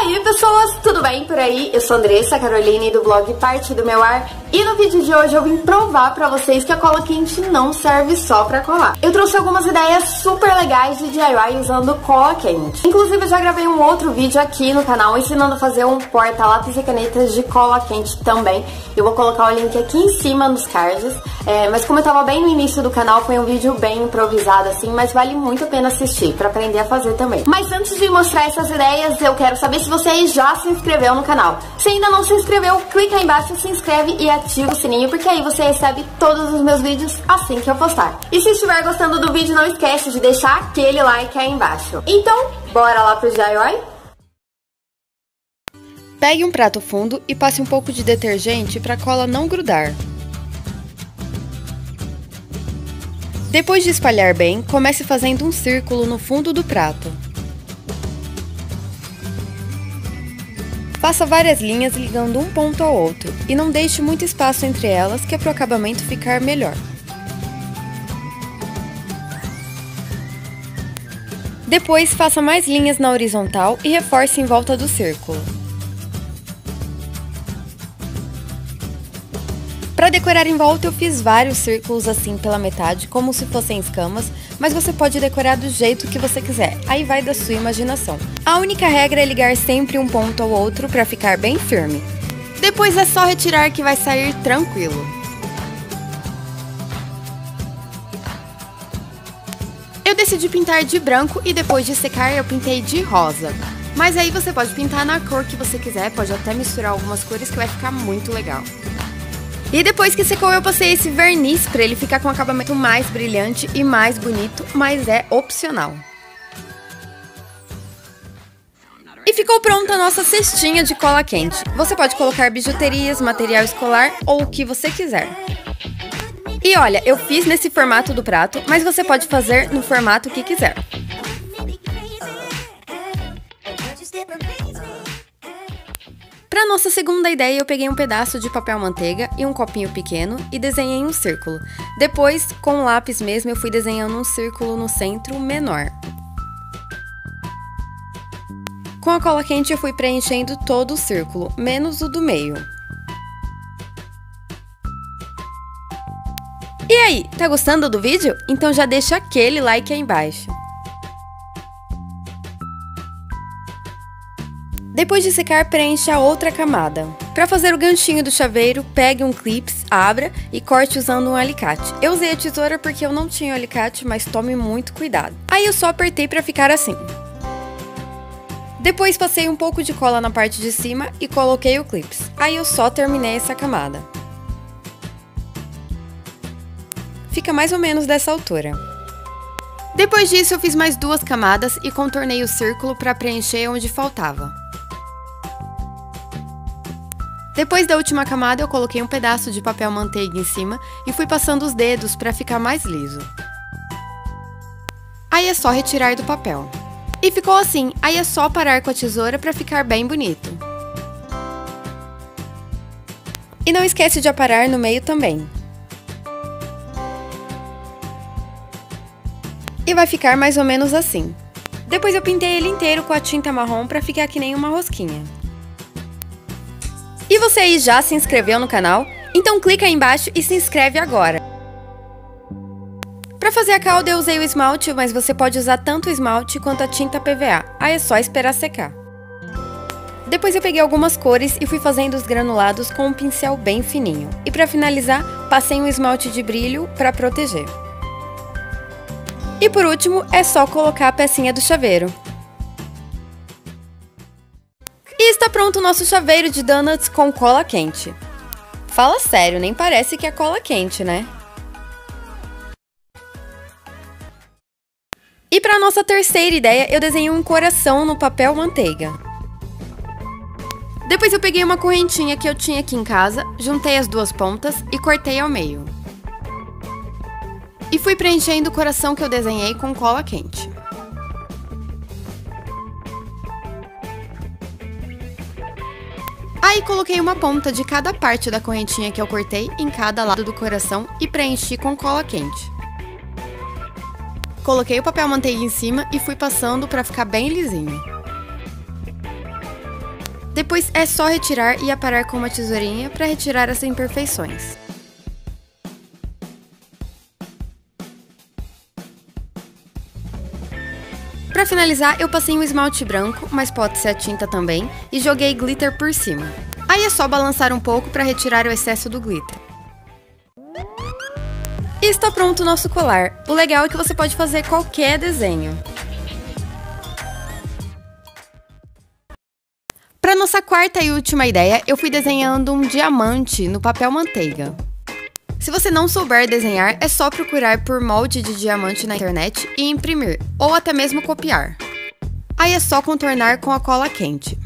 aí, pessoas, tudo bem por aí? Eu sou Andressa Caroline do blog Parte do Meu Ar e no vídeo de hoje eu vim provar pra vocês que a cola quente não serve só pra colar. Eu trouxe algumas ideias super legais de DIY usando cola quente. Inclusive eu já gravei um outro vídeo aqui no canal ensinando a fazer um porta-lápis e canetas de cola quente também. Eu vou colocar o link aqui em cima nos cards, é, mas como eu tava bem no início do canal, foi um vídeo bem improvisado assim, mas vale muito a pena assistir pra aprender a fazer também. Mas antes de mostrar essas ideias, eu quero saber se você já se inscreveu no canal. Se ainda não se inscreveu, clica aí embaixo, se inscreve e ativa o sininho, porque aí você recebe todos os meus vídeos assim que eu postar. E se estiver gostando do vídeo, não esquece de deixar aquele like aí embaixo. Então, bora lá pro DIY? Pegue um prato fundo e passe um pouco de detergente para a cola não grudar. Depois de espalhar bem, comece fazendo um círculo no fundo do prato. Faça várias linhas ligando um ponto ao outro e não deixe muito espaço entre elas que é para o acabamento ficar melhor. Depois, faça mais linhas na horizontal e reforce em volta do círculo. Decorar em volta, eu fiz vários círculos assim pela metade, como se fossem escamas, mas você pode decorar do jeito que você quiser, aí vai da sua imaginação. A única regra é ligar sempre um ponto ao outro para ficar bem firme. Depois é só retirar que vai sair tranquilo. Eu decidi pintar de branco e depois de secar eu pintei de rosa. Mas aí você pode pintar na cor que você quiser, pode até misturar algumas cores que vai ficar muito legal. E depois que secou, eu passei esse verniz para ele ficar com um acabamento mais brilhante e mais bonito, mas é opcional. E ficou pronta a nossa cestinha de cola quente. Você pode colocar bijuterias, material escolar ou o que você quiser. E olha, eu fiz nesse formato do prato, mas você pode fazer no formato que quiser. Para nossa segunda ideia, eu peguei um pedaço de papel manteiga e um copinho pequeno e desenhei um círculo. Depois, com o lápis mesmo, eu fui desenhando um círculo no centro menor. Com a cola quente, eu fui preenchendo todo o círculo, menos o do meio. E aí, tá gostando do vídeo? Então já deixa aquele like aí embaixo. Depois de secar, preencha a outra camada. Para fazer o ganchinho do chaveiro, pegue um clips, abra e corte usando um alicate. Eu usei a tesoura porque eu não tinha alicate, mas tome muito cuidado. Aí eu só apertei para ficar assim. Depois passei um pouco de cola na parte de cima e coloquei o clips. Aí eu só terminei essa camada. Fica mais ou menos dessa altura. Depois disso eu fiz mais duas camadas e contornei o círculo para preencher onde faltava. Depois da última camada, eu coloquei um pedaço de papel manteiga em cima e fui passando os dedos para ficar mais liso. Aí é só retirar do papel. E ficou assim, aí é só parar com a tesoura para ficar bem bonito. E não esquece de aparar no meio também. E vai ficar mais ou menos assim. Depois eu pintei ele inteiro com a tinta marrom para ficar que nem uma rosquinha. E você aí já se inscreveu no canal? Então clica aí embaixo e se inscreve agora. Para fazer a cauda eu usei o esmalte, mas você pode usar tanto o esmalte quanto a tinta PVA. Aí é só esperar secar. Depois eu peguei algumas cores e fui fazendo os granulados com um pincel bem fininho. E para finalizar, passei um esmalte de brilho para proteger. E por último, é só colocar a pecinha do chaveiro. Está pronto o nosso chaveiro de donuts com cola quente. Fala sério, nem parece que é cola quente, né? E para nossa terceira ideia, eu desenhei um coração no papel manteiga. Depois eu peguei uma correntinha que eu tinha aqui em casa, juntei as duas pontas e cortei ao meio. E fui preenchendo o coração que eu desenhei com cola quente. Aí coloquei uma ponta de cada parte da correntinha que eu cortei em cada lado do coração e preenchi com cola quente. Coloquei o papel manteiga em cima e fui passando para ficar bem lisinho. Depois é só retirar e aparar com uma tesourinha para retirar as imperfeições. Para finalizar, eu passei um esmalte branco, mas pode ser a tinta também, e joguei glitter por cima. Aí é só balançar um pouco para retirar o excesso do glitter. E está pronto o nosso colar. O legal é que você pode fazer qualquer desenho. Para nossa quarta e última ideia, eu fui desenhando um diamante no papel manteiga. Se você não souber desenhar, é só procurar por molde de diamante na internet e imprimir, ou até mesmo copiar. Aí é só contornar com a cola quente.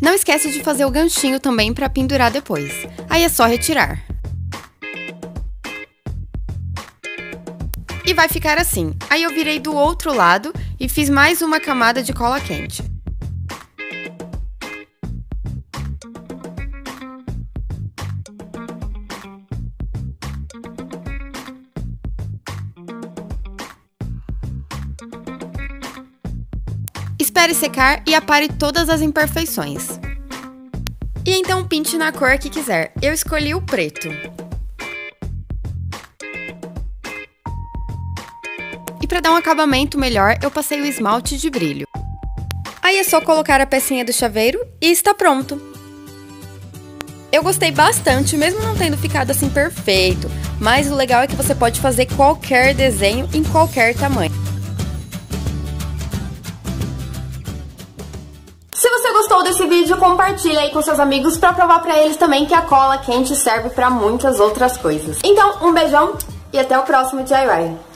Não esquece de fazer o ganchinho também para pendurar depois. Aí é só retirar. E vai ficar assim. Aí eu virei do outro lado e fiz mais uma camada de cola quente. Espere secar e apare todas as imperfeições. E então pinte na cor que quiser. Eu escolhi o preto. E para dar um acabamento melhor, eu passei o esmalte de brilho. Aí é só colocar a pecinha do chaveiro e está pronto! Eu gostei bastante, mesmo não tendo ficado assim perfeito, mas o legal é que você pode fazer qualquer desenho em qualquer tamanho. Gostou desse vídeo, compartilha aí com seus amigos para provar para eles também que a cola quente serve para muitas outras coisas. Então, um beijão e até o próximo DIY.